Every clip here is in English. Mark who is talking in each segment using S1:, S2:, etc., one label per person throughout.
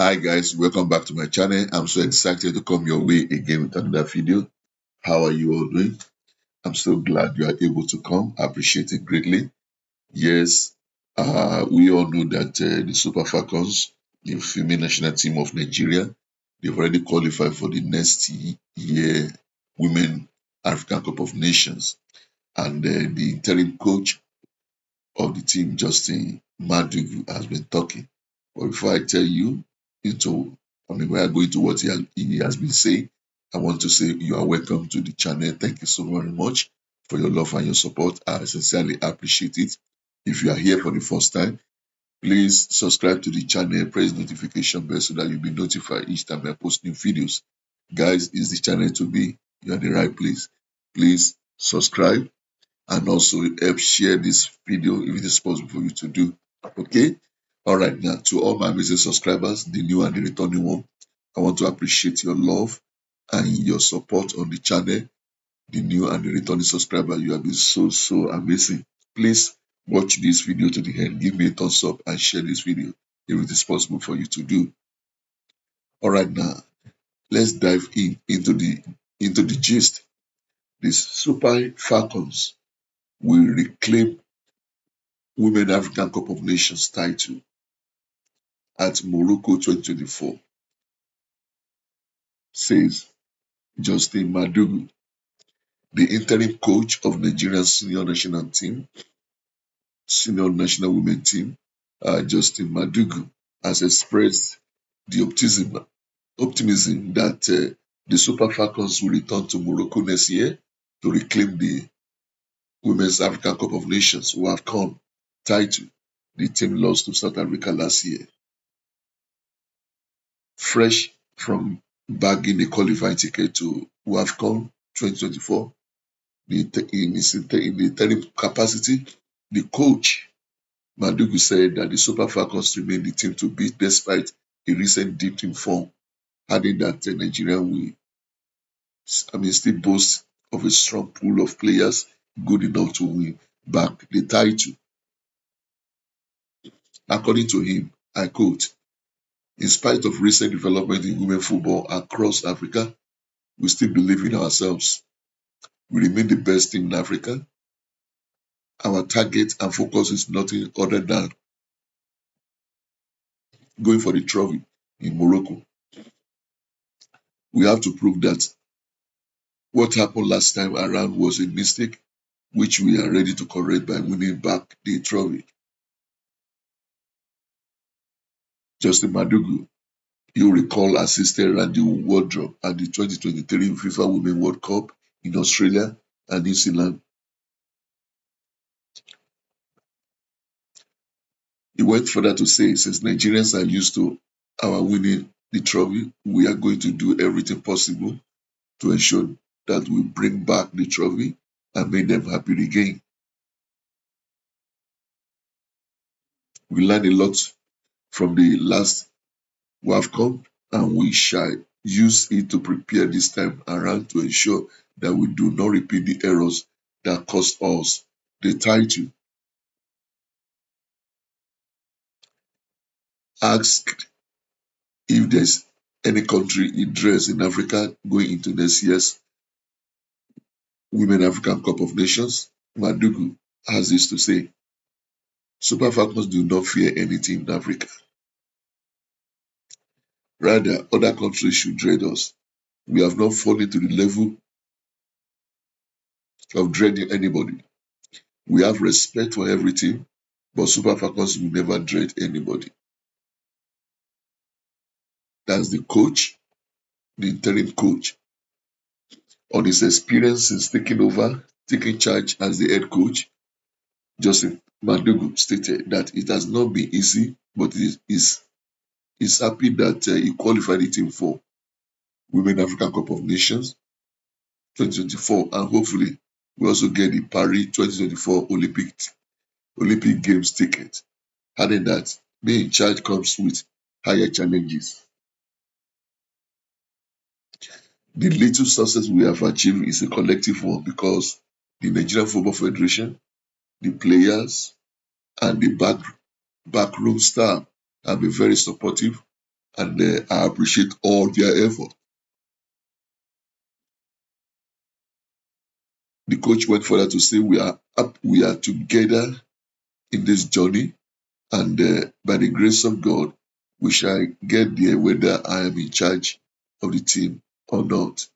S1: Hi guys, welcome back to my channel. I'm so excited to come your way again with another video. How are you all doing? I'm so glad you are able to come. I appreciate it greatly. Yes, uh, we all know that uh, the Super Falcons, the female national team of Nigeria, they've already qualified for the next year Women African Cup of Nations. And uh, the interim coach of the team, Justin Madugu, has been talking. But before I tell you into, I mean, we are going to what he has, he has been saying, I want to say you are welcome to the channel. Thank you so very much for your love and your support. I sincerely appreciate it. If you are here for the first time, please subscribe to the channel, press notification bell so that you'll be notified each time I post new videos. Guys, is the channel to be? You're the right place. Please subscribe and also help share this video if it is possible for you to do. Okay? All right, now to all my amazing subscribers, the new and the returning one, I want to appreciate your love and your support on the channel. The new and the returning subscriber, you have been so so amazing. Please watch this video to the end. Give me a thumbs up and share this video if it is possible for you to do. All right, now let's dive in into the into the gist. The Super Falcons will reclaim Women African Cup of Nations title at Morocco 2024, says Justin Madugu, the interim coach of Nigeria's senior national team, senior national women team, uh, Justin Madugu, has expressed the optimism, optimism that uh, the Super Falcons will return to Morocco next year to reclaim the Women's African Cup of Nations WAFCON title the team lost to South Africa last year. Fresh from bagging a qualifying ticket to WAFCON 2024, the, in, his, in the interim capacity, the coach Madugu said that the Super Falcons remain the team to beat despite a recent dip in form, adding that uh, Nigeria will I mean, still boast of a strong pool of players good enough to win back the title. According to him, I quote, in spite of recent development in women football across Africa, we still believe in ourselves. We remain the best team in Africa. Our target and focus is nothing other than going for the trophy in Morocco. We have to prove that what happened last time around was a mistake, which we are ready to correct by winning back the trophy. Justin Madugu, you recall, assisted Randy Waldrum at the 2023 FIFA Women World Cup in Australia and New Zealand. He went further to say, since Nigerians are used to our winning the trophy, we are going to do everything possible to ensure that we bring back the trophy and make them happy again. We learned a lot from the last WAFCON and we shall use it to prepare this time around to ensure that we do not repeat the errors that cost us the title. Asked if there's any country interest in Africa going into next year's Women African Cup of Nations, Madugu has this to say. Super Falcons do not fear anything in Africa. Rather, other countries should dread us. We have not fallen to the level of dreading anybody. We have respect for everything, but Super Falcons will never dread anybody. That's the coach, the interim coach. On his experience since taking over, taking charge as the head coach, Joseph Madugu stated that it has not been easy, but it is is happy that uh, he qualified the team for Women African Cup of Nations 2024, and hopefully we also get the Paris 2024 Olympic Olympic Games ticket. Adding that being in charge comes with higher challenges. The little success we have achieved is a collective one because the Nigerian Football Federation, the players, and the back backroom staff have been very supportive and uh, I appreciate all their effort. The coach went further to say, "We are up, we are together in this journey, and uh, by the grace of God, we shall get there whether I am in charge of the team or not."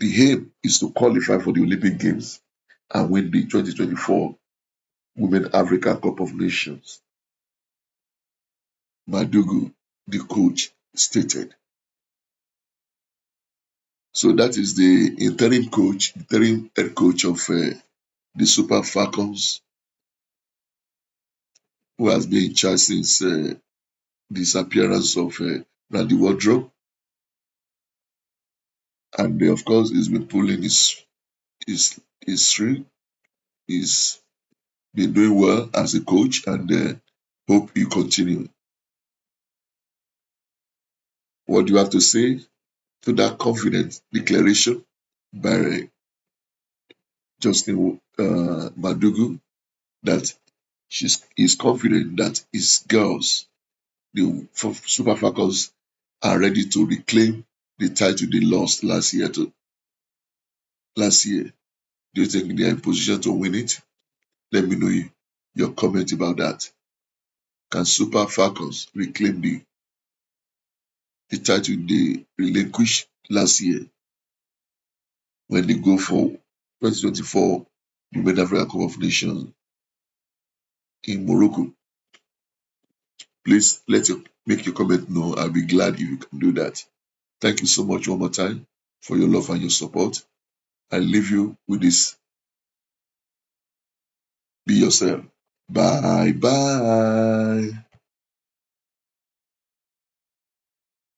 S1: The aim is to qualify for the Olympic Games and win the 2024 Women Africa Cup of Nations. Madugu, the coach, stated. So that is the interim coach, interim head coach of uh, the Super Falcons, who has been in charge since uh, the disappearance of uh, Randy Waldrum. And of course, he's been pulling his his his string. He's been doing well as a coach, and uh, hope he continue. What do you have to say to that confident declaration by Justin uh, Madugu that she's is confident that his girls, the Super Falcons, are ready to reclaim the title they lost last year to last year. Do you think they are in position to win it? Let me know you, your comment about that. Can Super Falcons reclaim the the title they relinquished last year when they go for 2024 Women Africa Cup of Nations in Morocco? Please let your make your comment know. I'll be glad if you can do that. Thank you so much one more time for your love and your support. I leave you with this. Be yourself. Bye bye.